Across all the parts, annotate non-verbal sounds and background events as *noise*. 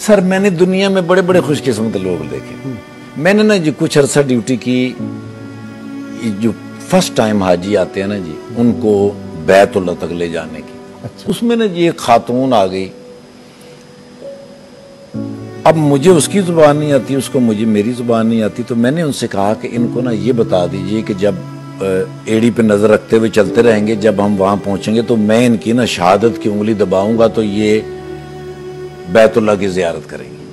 Sir मैंने दुनिया में बड़े बड़े खुशकिस्मत लोग देखे। मैंने ना जी कुछ अरसा ड्यूटी की जो फ़र्स्ट टाइम हाजी आते हैं ना जी उनको बैतुल्ला तक ले जाने की। अच्छा। उसमें ना जी एक खातून आ गई। अब मुझे उसकी ज़ुबान नहीं आती उसको मुझे मेरी ज़ुबान नहीं आती तो मैंने उनसे कहा कि इनको ना ये बता दीजिए कि जब एड़ी पे नज़र रखते हुए चलते रहेंगे जब हम वहाँ पहुँचेंगे तो मैं इनकी ना शहादत की उंगली दबाऊँगा तो ये बैतुल्ला की जियारत करेंगे।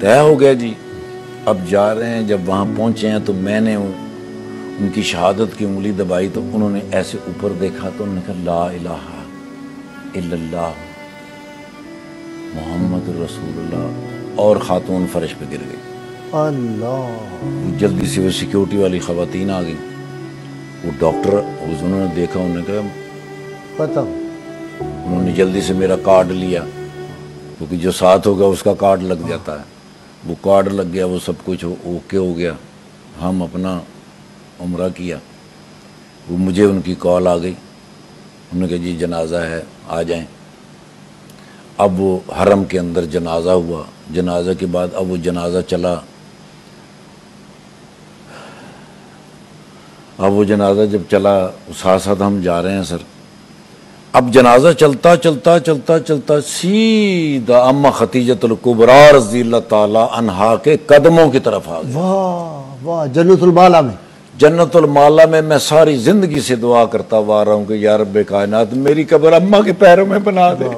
तय हो गया जी अब जा रहे हैं जब वहाँ पहुँचे हैं तो मैंने उन, उनकी शहादत की उंगली दबाई तो उन्होंने ऐसे ऊपर देखा तो उन्होंने कहा ला इलाहा इल्लल्लाह मोहम्मद रसूलुल्लाह और खातून फर्श पे गिर गई। अल्लाह। जल्दी से वो सिक्योरिटी वाली खवातीन आ गई। वो डॉक्टर उन्होंने देखा उन्होंने कहा खत्म उन्होंने जल्दी से मेरा कार्ड लिया। क्योंकि जो साथ होगा उसका कार्ड लग जाता है। वो कार्ड लग गया, वो सब कुछ ओके हो गया। हम अपना उम्र किया। वो मुझे उनकी कॉल आ गई। उन्होंने कहा, जी, जनाजा है, आ जाएँ। अब वो हरम के अंदर जनाजा हुआ। जनाजा के बाद अब वो जनाजा चला। अब वो जनाजा जब चला साथ साथ हम जा रहे हैं, सर। अब जनाजा चलता चलता चलता चलता सीधा अम्मा खतीजतुल कुबरा रज़ी अनहा के कदमों की तरफ़ आ गया। वाह वाह जन्नतुल बाला में। जन्नतुल माला में मैं सारी ज़िंदगी से दुआ करता हुआ रहा हूँ कि यार रब्बे कायनात मेरी कब्र अम्मा के पैरों में बना दे। वाह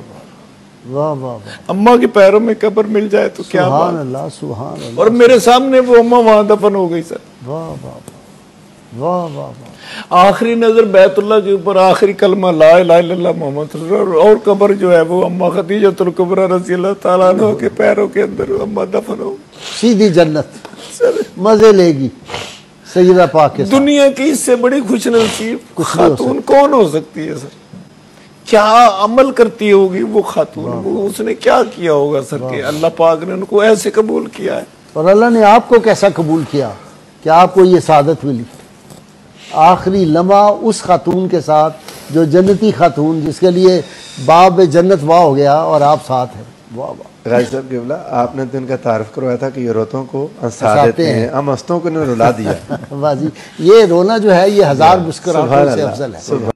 वाह वाह अम्मा के पैरों में कब्र मिल जाए तो क्या सुभान अल्लाह सुभान और मेरे सामने वो अम्मा वहाँ दफन हो गई सर। वाह वाह। वाह वाह वाह। आखिरी नज़र बैतुल्ला के ऊपर आखिरी कलमा ला इल्लल्लाह मोहम्मद और कब्र जो है वो अम्मा खतीजतुल कुबरा रज़ी अल्लाह के पैरों के अंदर अम्मा दफन हो। सीधी जन्नत। मज़े लेगी। पाक दुनिया की इससे बड़ी खुश नसीब खातून कौन हो सकती है सर? क्या अमल करती होगी वो खातून? वो उसने क्या किया होगा सर के अल्लाह पाक ने उनको ऐसे कबूल किया है? और अल्लाह ने आपको कैसा कबूल किया? कि आपको ये सादत मिली? आखिरी लम्हा उस खातून के साथ जो जन्नती खातून जिसके लिए बाब जन्नत वाह हो गया और आप साथ हैं। वाह वाह। गाजी साहब गिबला आपने तो इनका तारफ करवाया था कि ये रोतों को हंसा देते हैं। हम हस्तों को इन्होंने रुला दिया। *laughs* वाजी ये रोना जो है ये हज़ार मुस्कुराहटों से अफजल है।